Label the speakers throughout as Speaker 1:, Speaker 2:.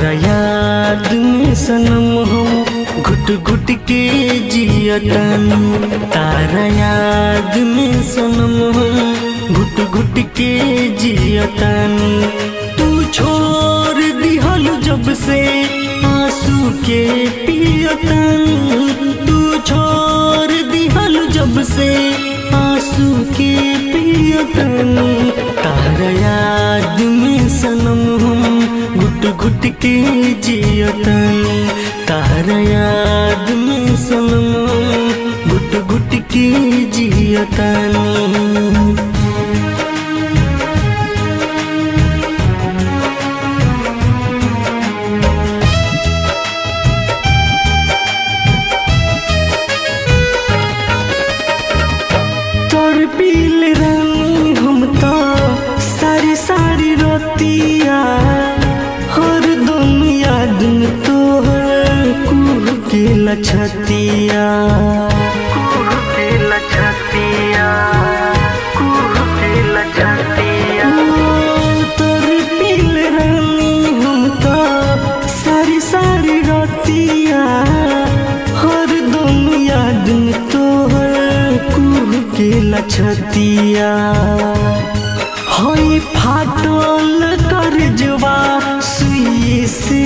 Speaker 1: तोरा याद में सनम हम घुट घुट के जियतन। तारा याद में सनम हम घुट घुट के जियतन। तू छोड़ दिहल जब से आँसू के पियतन। घुट घुट के जियतन तारा याद में सनम घुट घुट के जियतन पील रानी हम तो सारी सारी रोतिया लछतिया। कुह के लछतिया कुह के लछतिया। तोर पील रानी हम तो सारी सारी रोतिया। हर दम याद में तोहर कुह के लछतिया। हई फाटल कर जवा सुई से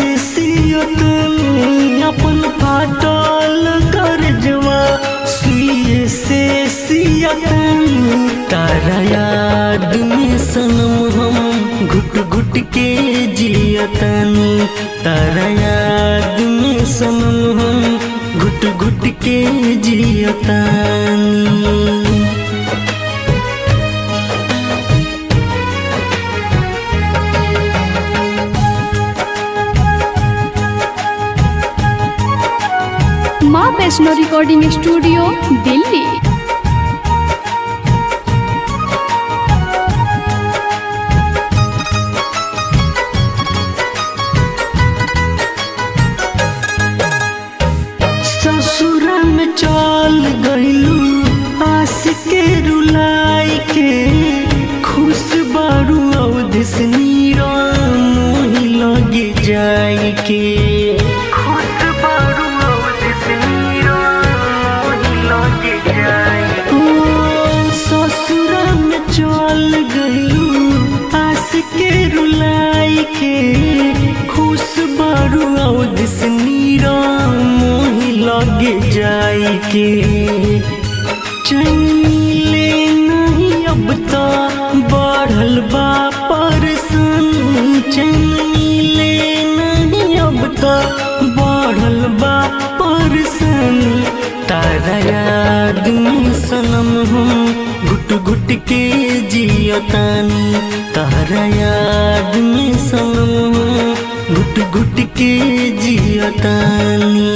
Speaker 1: में सनम हम घुट घुट के जियतन। तारा याद सनम हम घुट घुट के जियतन।
Speaker 2: माँ वैष्णो रिकॉर्डिंग स्टूडियो दिल्ली।
Speaker 1: के चैले नहीं अब तो बढ़ल बा परसन चैले नहीं अब तो बढ़ल बा परसन तारा याद में सनम हम घुट घुट के जियतानी तारा याद में सनम घुट घुट के जियतानी